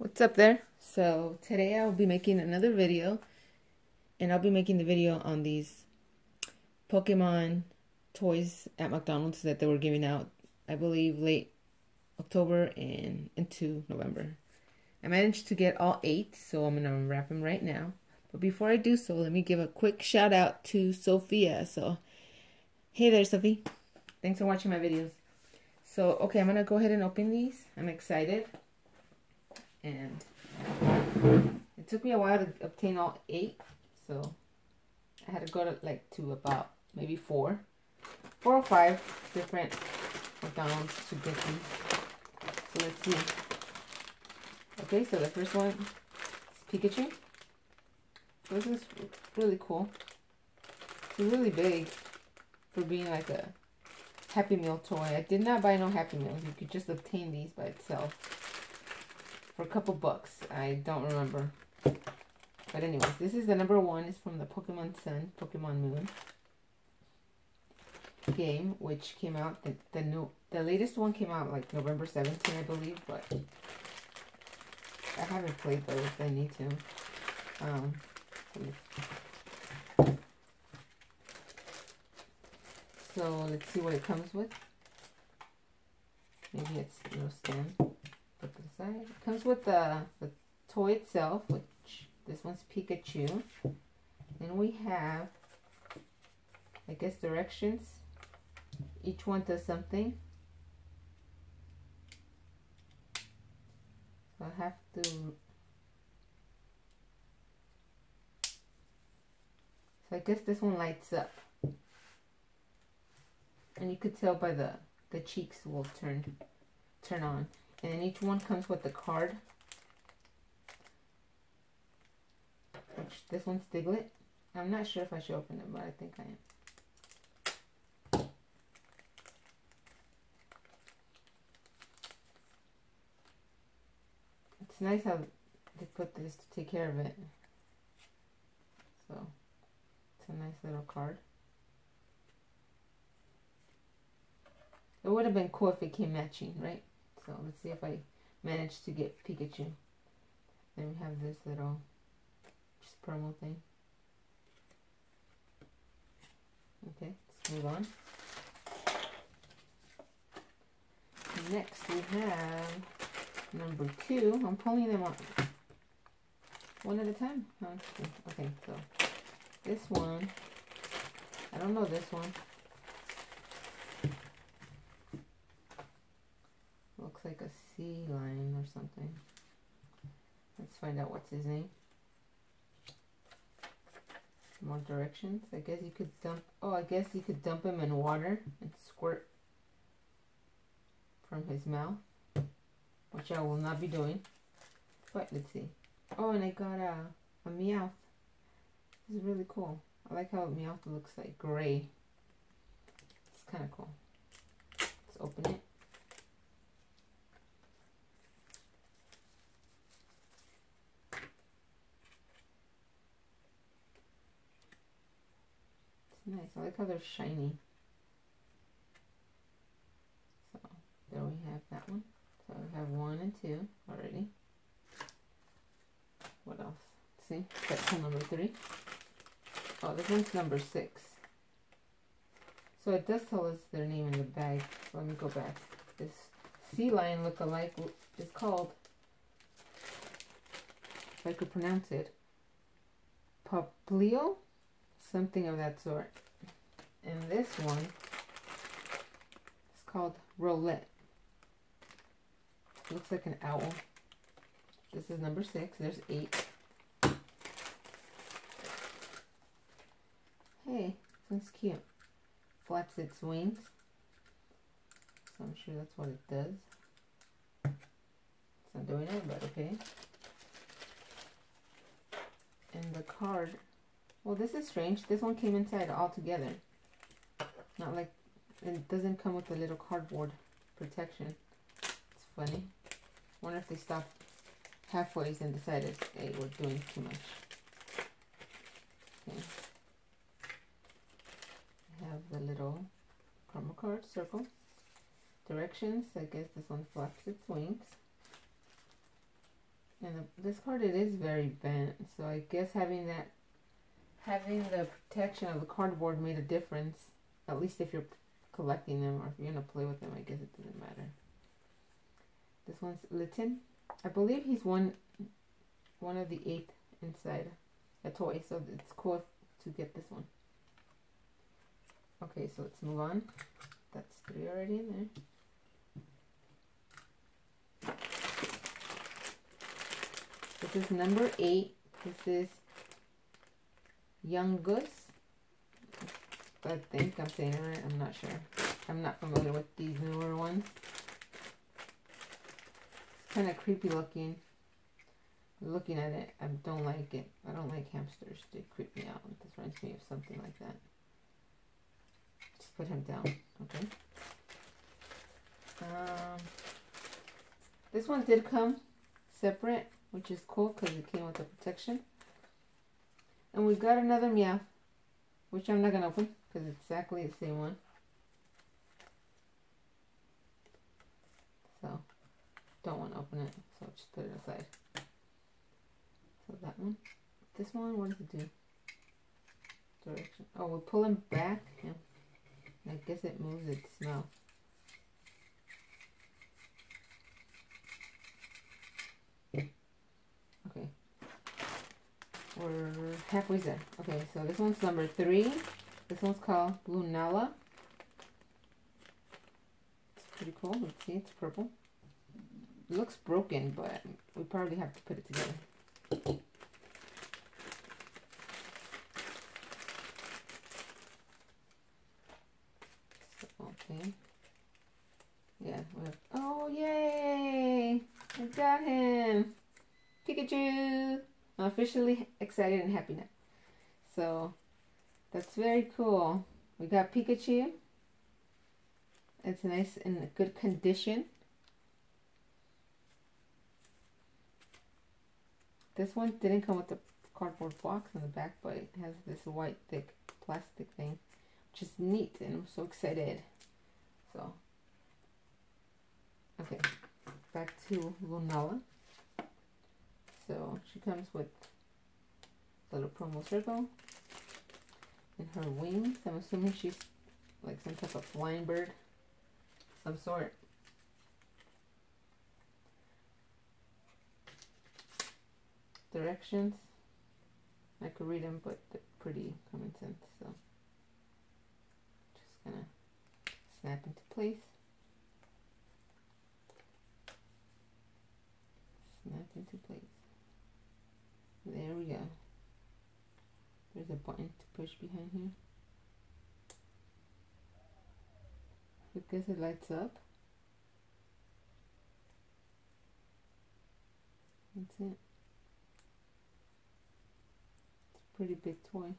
What's up there? So today I'll be making another video and I'll be making the video on these Pokemon toys at McDonald's that they were giving out I believe late October and into November. I managed to get all eight so I'm going to wrap them right now. But before I do so let me give a quick shout out to Sophia. So hey there Sophie. Thanks for watching my videos. So okay I'm to go ahead and open these. I'm excited and it took me a while to obtain all eight so I had to go to like to about maybe four four or five different McDonald's to get these so let's see. Okay so the first one is Pikachu. This is really cool. It's really big for being like a Happy Meal toy. I did not buy no Happy Meals. You could just obtain these by itself for a couple bucks. I don't remember. But anyways, this is the number one. It's from the Pokemon Sun, Pokemon Moon game, which came out the, the new the latest one came out like November 17, I believe, but I haven't played those. I need to. Um, so let's see what it comes with. Maybe it's no stand aside. It comes with the, the toy itself, which this one's Pikachu. Then we have, I guess, directions. Each one does something. I'll have to So I guess this one lights up. And you could tell by the the cheeks will turn turn on. And each one comes with a card. Which this one's Diglett. I'm not sure if I should open it, but I think I am. It's nice how they put this to take care of it. So, it's a nice little card. It would have been cool if it came matching, right? So let's see if I manage to get Pikachu. Then we have this little just promo thing. Okay, let's move on. Next we have number two. I'm pulling them on one at a time. Okay, so this one, I don't know this one. Looks like a lion or something. Let's find out what's his name. More directions. I guess you could dump, oh, I guess you could dump him in water and squirt from his mouth, which I will not be doing. But let's see. Oh, and I got a, a Meowth. This is really cool. I like how Meowth looks like gray. It's kind of cool. Let's open it. nice. I like how they're shiny. So there we have that one. So we have one and two already. What else? See, that's number three. Oh, this one's number six. So it does tell us their name in the bag. Let me go back. This sea lion look-alike is called, if I could pronounce it, Popplio? something of that sort. And this one is called Rowlet. Looks like an owl. This is number six. There's eight. Hey, that's cute. Flaps its wings. So I'm sure that's what it does. It's not doing it, but okay. And the card well, this is strange. This one came inside all together. Not like, it doesn't come with a little cardboard protection. It's funny. wonder if they stopped halfway and decided, hey, we're doing too much. Okay. I have the little promo card circle. Directions, I guess this one flaps its wings. And the, this card, it is very bent. So I guess having that, having the protection of the cardboard made a difference. At least if you're collecting them or if you're going to play with them, I guess it doesn't matter. This one's Litten. I believe he's one, one of the eight inside a toy. So it's cool to get this one. Okay, so let's move on. That's three already in there. This is number eight. This is Yungoos. I think I'm saying it right. I'm not sure. I'm not familiar with these newer ones. It's kind of creepy looking. Looking at it, I don't like it. I don't like hamsters. They creep me out. This reminds me of something like that. Just put him down. Okay. Um, this one did come separate which is cool because it came with the protection. And we've got another meow, which I'm not going to open because it's exactly the same one. So, don't want to open it, so just put it aside. So that one. This one, what does it do? Direction. Oh, we pull him back. Yeah. I guess it moves its mouth. We're halfway there. Okay, so this one's number three. This one's called Lunala. It's pretty cool. Let's see, it's purple. It looks broken, but we probably have to put it together. Okay. Yeah, have, oh yay! I got him! Pikachu! I'm officially excited and happy now. So that's very cool. We got Pikachu. It's nice and good condition. This one didn't come with the cardboard box on the back, but it has this white thick plastic thing, which is neat, and I'm so excited. So, okay, back to Lunala. So she comes with a little promo circle and her wings. I'm assuming she's like some type of flying bird, some sort. Directions. I could read them, but they're pretty common sense. So just gonna snap into place. Snap into place. There we go. There's a button to push behind here. Because it lights up. That's it. It's a pretty big toy.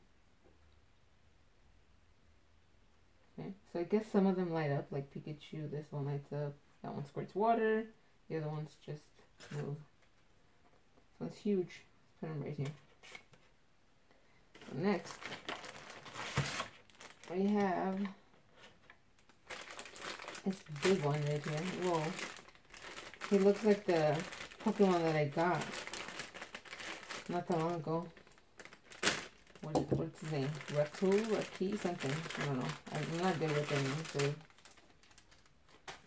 Okay, so I guess some of them light up, like Pikachu, this one lights up, that one squirts water, the other ones just move. So it's huge. Put them right here. Next, we have this big one right here. Whoa. He looks like the Pokemon that I got not that long ago. What is, what's his name? Raku? Raki? Something. I don't know. I'm not good with their names.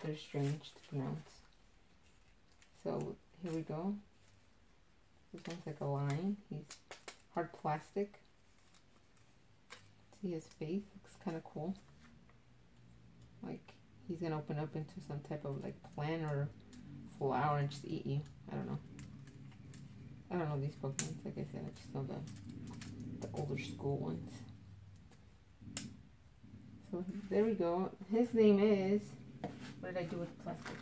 They're strange to pronounce. So, here we go. This one's like a line. He's hard plastic. See his face? Looks kind of cool. Like he's to open up into some type of like plant or flower and just eat you. I don't know. I don't know these Pokemon. Like I said, I just know the, the older school ones. So there we go. His name is... What did I do with plastic?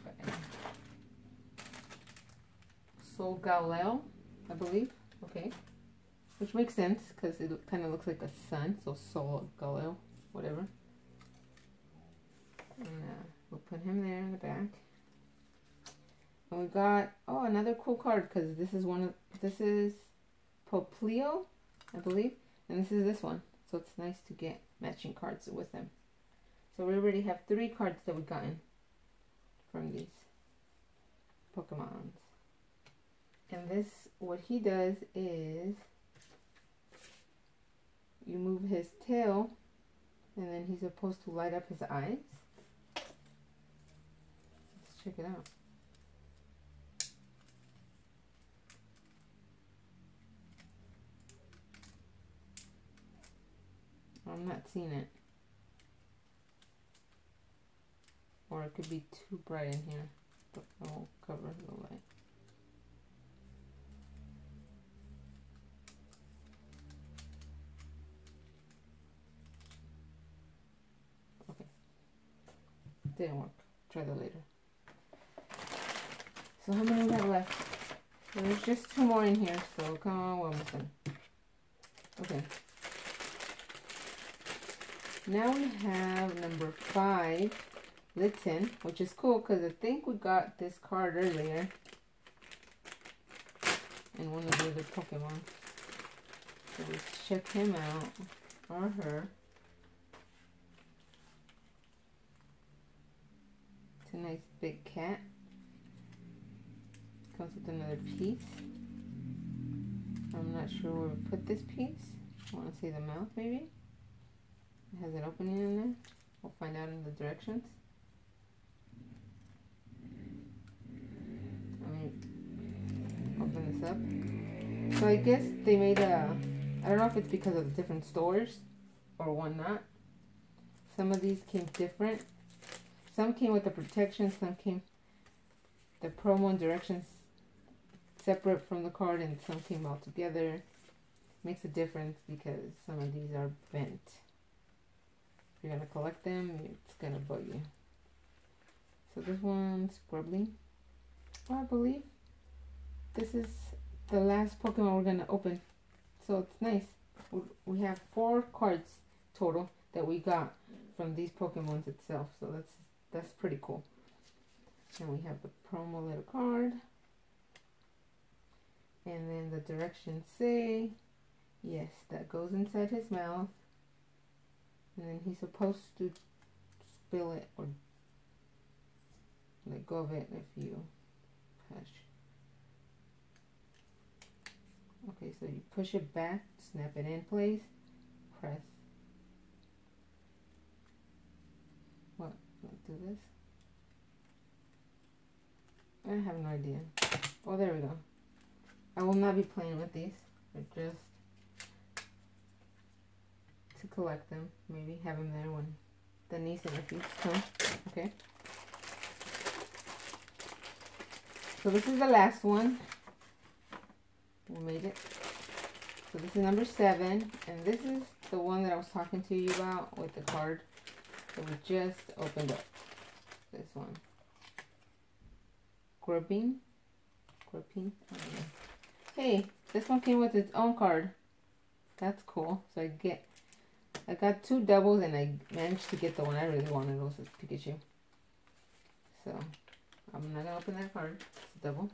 Solgaleo. I believe. Okay. Which makes sense because it kind of looks like a sun. So Sol Galil, whatever. And uh, we'll put him there in the back. And we got, oh, another cool card because this is one of, this is Popplio, I believe. And this is this one. So it's nice to get matching cards with them. So we already have three cards that we've gotten from these Pokemons. And this, what he does is you move his tail and then he's supposed to light up his eyes. Let's check it out. I'm not seeing it. Or it could be too bright in here, but I'll cover the light. Okay. Didn't work. Try that later. So how many we have left? There's just two more in here, so come on, we're. Okay. Now we have number five, Litten, which is cool because I think we got this card earlier in one of the other Pokemon. So let's check him out, or her. It's a nice big cat. Comes with another piece. I'm not sure where to put this piece. I want to see the mouth maybe. It has an opening in there. We'll find out in the directions. Let me open this up. So I guess they made a, I don't know if it's because of the different stores or whatnot. Some of these came different. Some came with the protection, some came the promo and directions separate from the card and some came all together. Makes a difference because some of these are bent If you're going to collect them, it's going to bug you. So this one's Grubbly. Oh, I believe this is the last Pokemon we're going to open. So it's nice. We have four cards total that we got from these Pokemons itself. So that's that's pretty cool. And we have the promo little card. And then the directions say, yes, that goes inside his mouth and then he's supposed to spill it or let go of it if you push. Okay, so you push it back, snap it in place, press. Do this. I have no idea. Oh, there we go. I will not be playing with these. They're just to collect them. Maybe have them there when the niece and nephews come. Okay. So this is the last one. We made it. So this is number seven. And this is the one that I was talking to you about with the card that we just opened up. This one. Grubbin. Grubbin. Hey, this one came with its own card. That's cool. So I get I got two doubles and I managed to get the one I really wanted, was Pikachu. So, I'm not to open that card. It's a double.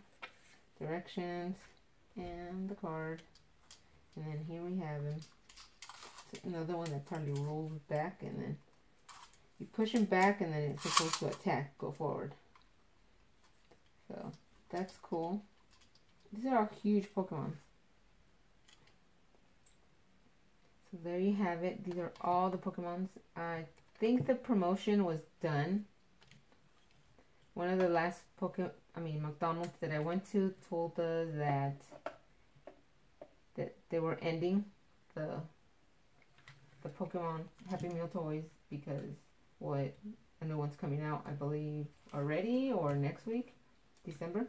Directions and the card. And then here we have him. It's another one that probably rolls back and then push him back and then it's supposed to attack, go forward. So, that's cool. These are all huge Pokemon. So there you have it. These are all the Pokemons. I think the promotion was done. One of the last Pokemon, I mean McDonald's that I went to told us that that they were ending the the Pokemon Happy Meal toys because what a new one's coming out, I believe, already or next week, December.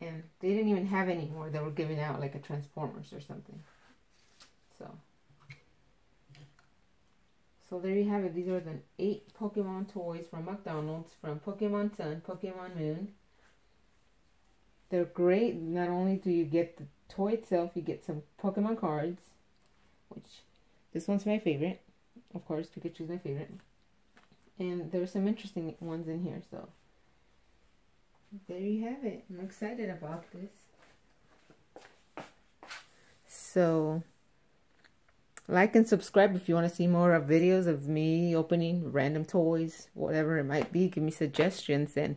And they didn't even have any more. They were giving out like a Transformers or something. So, so there you have it. These are the eight Pokemon toys from McDonald's from Pokemon Sun, Pokemon Moon. They're great. Not only do you get the toy itself, you get some Pokemon cards, which this one's my favorite. Of course, Pikachu's my favorite. And there's some interesting ones in here, so there you have it. I'm excited about this. So like and subscribe if you want to see more of videos of me opening random toys, whatever it might be. Give me suggestions and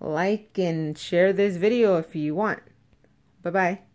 like and share this video if you want. Bye bye.